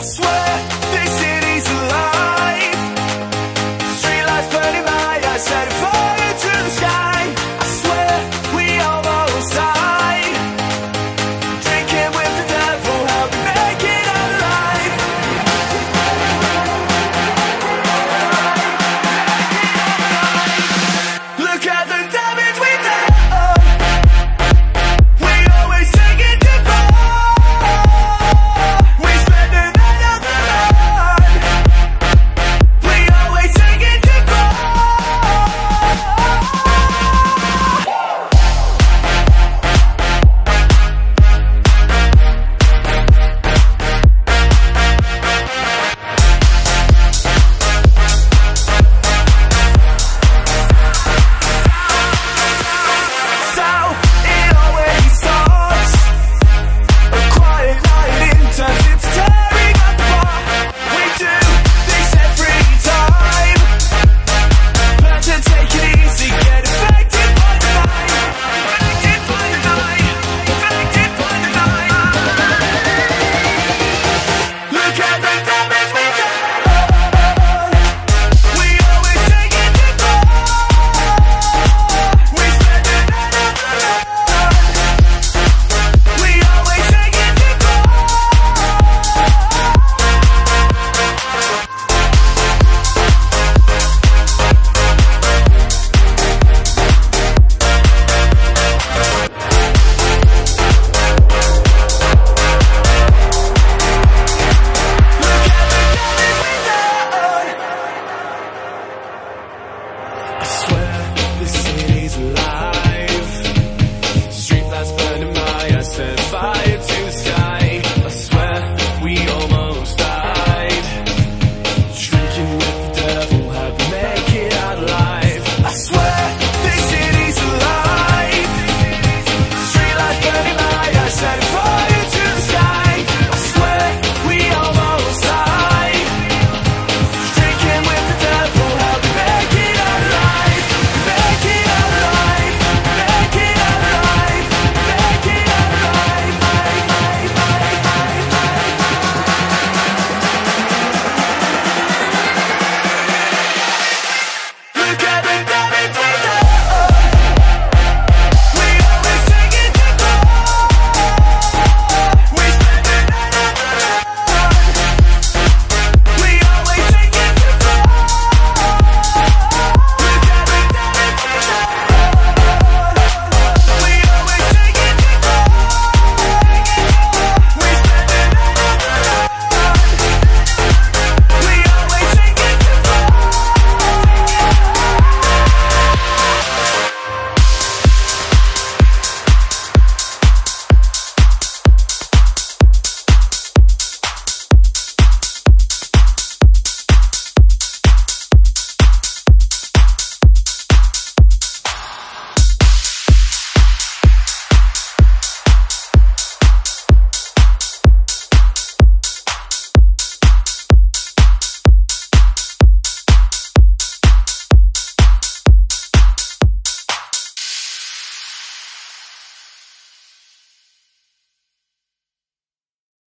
I swear